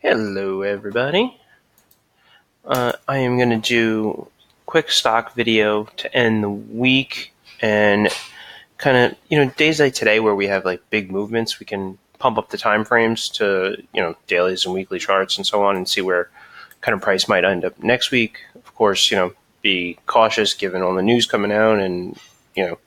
Hello, everybody. Uh, I am going to do quick stock video to end the week and kind of, you know, days like today where we have like big movements, we can pump up the time frames to, you know, dailies and weekly charts and so on and see where kind of price might end up next week. Of course, you know, be cautious given all the news coming out and, you know,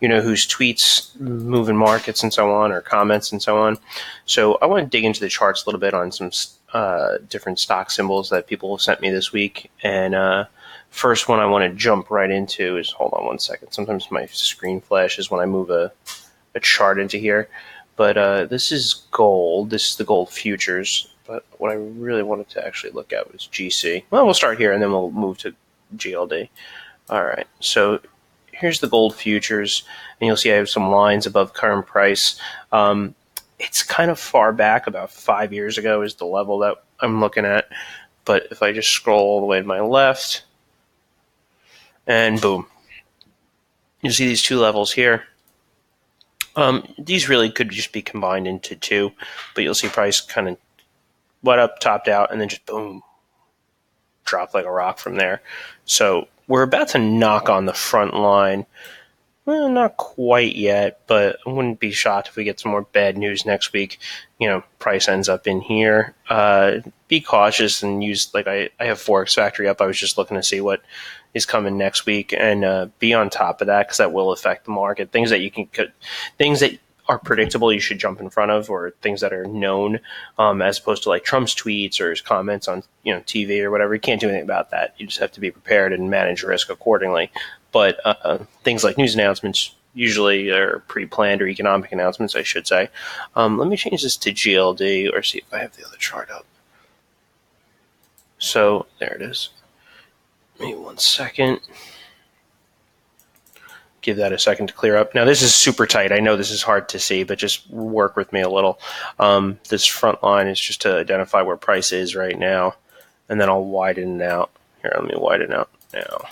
you know whose tweets moving markets and so on, or comments and so on. So I want to dig into the charts a little bit on some uh, different stock symbols that people have sent me this week. And uh, first one I want to jump right into is hold on one second. Sometimes my screen flashes when I move a, a chart into here. But uh, this is gold. This is the gold futures. But what I really wanted to actually look at was GC. Well, we'll start here and then we'll move to GLD. All right. So here's the gold futures, and you'll see I have some lines above current price. Um, it's kind of far back, about five years ago is the level that I'm looking at. But if I just scroll all the way to my left, and boom, you see these two levels here. Um, these really could just be combined into two, but you'll see price kind of went up, topped out, and then just boom, dropped like a rock from there. So we're about to knock on the front line. Well, not quite yet, but I wouldn't be shocked if we get some more bad news next week. You know, price ends up in here. Uh, be cautious and use like I, I have Forex Factory up. I was just looking to see what is coming next week and uh, be on top of that because that will affect the market. Things that you can, cut things that are predictable, you should jump in front of, or things that are known, um, as opposed to like Trump's tweets or his comments on you know TV or whatever. You can't do anything about that. You just have to be prepared and manage risk accordingly. But uh, things like news announcements usually are pre-planned or economic announcements, I should say. Um, let me change this to GLD or see if I have the other chart up. So there it is. Me one second give that a second to clear up. Now this is super tight. I know this is hard to see, but just work with me a little. Um, this front line is just to identify where price is right now, and then I'll widen it out. Here, let me widen out now.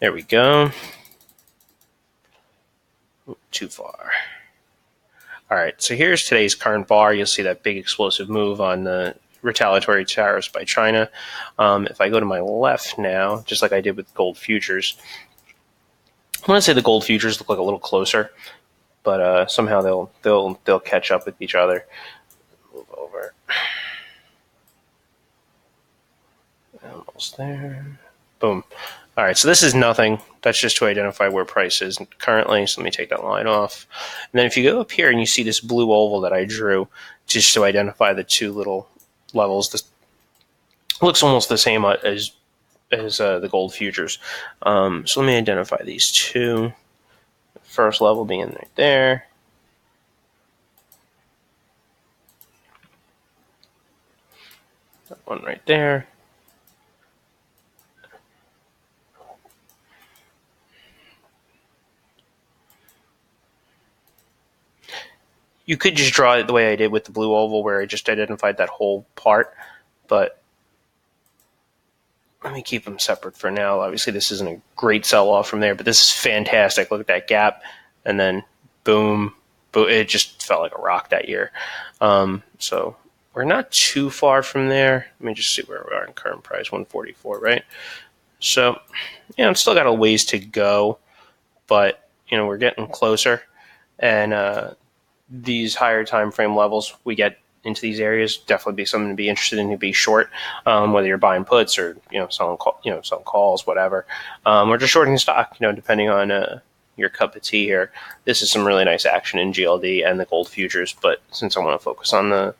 There we go. Too far. All right, so here's today's current bar. You'll see that big explosive move on the retaliatory tariffs by China. Um, if I go to my left now, just like I did with gold futures, I want to say the gold futures look like a little closer, but uh, somehow they'll they'll they'll catch up with each other. Move over. Almost there. Boom. All right, so this is nothing. That's just to identify where price is currently. So let me take that line off. And then if you go up here and you see this blue oval that I drew, just to identify the two little levels, this looks almost the same uh, as as uh, the gold futures. Um, so let me identify these two. First level being right there. That one right there. You could just draw it the way I did with the blue oval, where I just identified that whole part, but let me keep them separate for now. Obviously, this isn't a great sell off from there, but this is fantastic. Look at that gap, and then boom, boom it just felt like a rock that year. Um, so we're not too far from there. Let me just see where we are in current price, 144, right? So, yeah, I'm still got a ways to go, but you know we're getting closer, and uh, these higher time frame levels we get into these areas, definitely be something to be interested in to be short, um, whether you're buying puts or you know selling call, you know selling calls, whatever, um, or just shorting stock. You know, depending on uh, your cup of tea here. This is some really nice action in GLD and the gold futures, but since I want to focus on the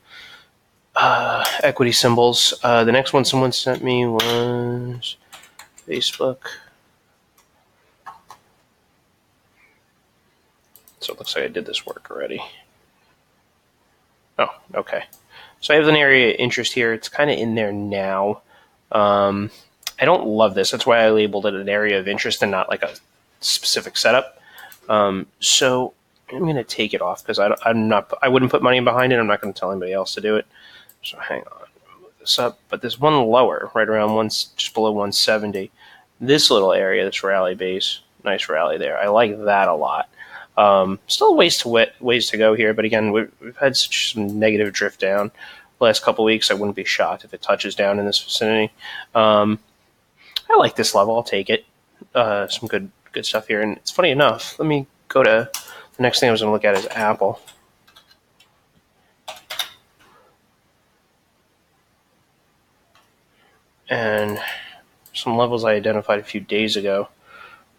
uh, equity symbols, uh, the next one someone sent me was Facebook. So it looks like I did this work already. Oh, okay. So I have an area of interest here. It's kind of in there now. Um, I don't love this. That's why I labeled it an area of interest and not like a specific setup. Um, so I'm going to take it off because I'm not. I wouldn't put money behind it. I'm not going to tell anybody else to do it. So hang on, this up. But there's one lower, right around one, just below 170. This little area, this rally base, nice rally there. I like that a lot. Um, still ways to wet, ways to go here, but again, we've, we've had such some negative drift down the last couple weeks. I wouldn't be shocked if it touches down in this vicinity. Um, I like this level. I'll take it. Uh, some good good stuff here, and it's funny enough. Let me go to the next thing I was going to look at is Apple. And some levels I identified a few days ago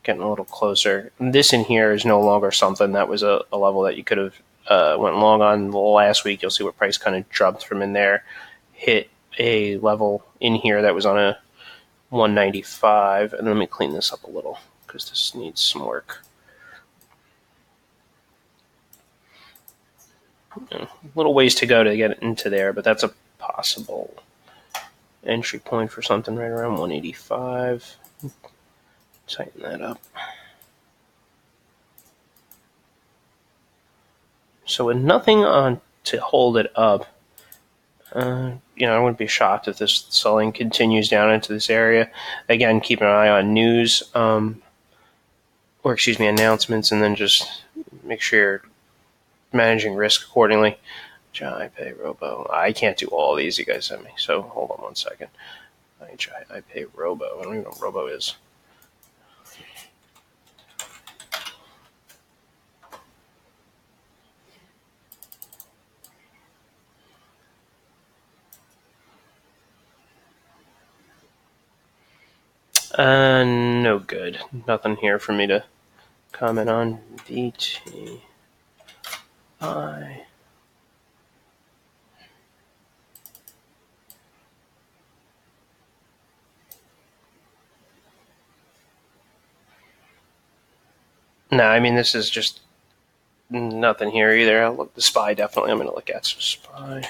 getting a little closer. This in here is no longer something that was a, a level that you could have uh, went long on last week. You'll see what price kind of dropped from in there, hit a level in here that was on a 195. And let me clean this up a little because this needs some work. A little ways to go to get into there, but that's a possible entry point for something right around 185. Tighten that up. So with nothing on to hold it up, uh, you know, I wouldn't be shocked if this selling continues down into this area. Again, keep an eye on news, um, or excuse me, announcements, and then just make sure you're managing risk accordingly. I pay Robo. I can't do all these you guys sent me, so hold on one second. I pay Robo. I don't even know what Robo is. Uh, no good. Nothing here for me to comment on. VTI. No, I mean this is just nothing here either. I'll look the SPY definitely. I'm going to look at some SPY.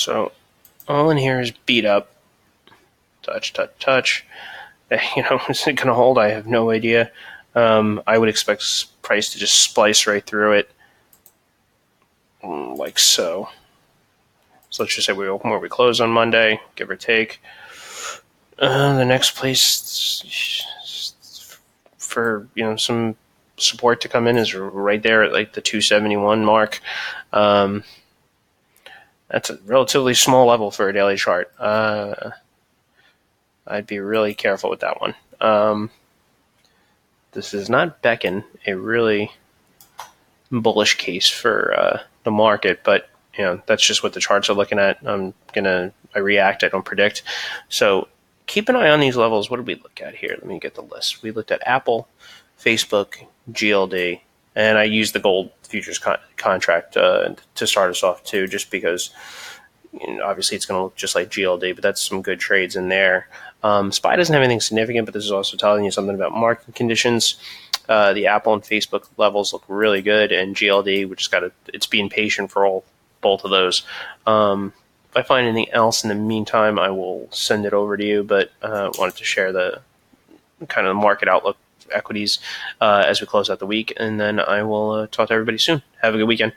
So all in here is beat up. Touch, touch, touch. You know, is it going to hold? I have no idea. Um, I would expect price to just splice right through it, like so. So let's just say we open where we close on Monday, give or take. Uh, the next place for you know some support to come in is right there at like the 271 mark. Um, that's a relatively small level for a daily chart. Uh, I'd be really careful with that one. Um, this is not beckon a really bullish case for uh, the market, but you know that's just what the charts are looking at. I'm gonna I react. I don't predict. So keep an eye on these levels. What did we look at here? Let me get the list. We looked at Apple, Facebook, GLD, and I used the gold futures con- contract uh, to start us off too, just because you know, obviously it's going to look just like GLD, but that's some good trades in there. Um, SPY doesn't have anything significant, but this is also telling you something about market conditions. Uh, the Apple and Facebook levels look really good, and GLD, which just got to, it's being patient for all both of those. Um, if I find anything else in the meantime, I will send it over to you, but uh, wanted to share the kind of market outlook equities uh, as we close out the week. And then I will uh, talk to everybody soon. Have a good weekend.